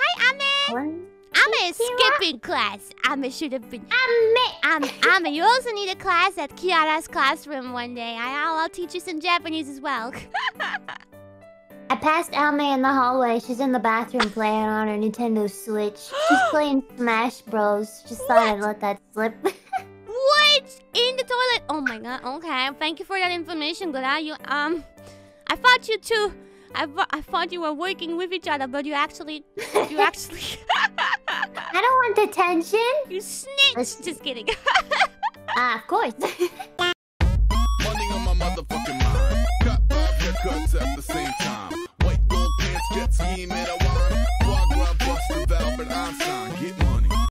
Hi, Ame. Ame is skipping class. Ame should have been. Ame. Ame, Ame, you also need a class at Kiara's classroom one day. I'll, I'll teach you some Japanese as well. I passed Ame in the hallway. She's in the bathroom playing on her Nintendo Switch. She's playing Smash Bros. Just thought I'd let that slip. what? In the toilet? Oh my god. Okay. Thank you for that information, Gura. You um, I thought you two. I, I thought you were working with each other, but you actually, you actually. I don't want attention. You snitch. Let's... Just kidding. Ah, uh, of course. Get scheme in a wine. The Einstein. Get my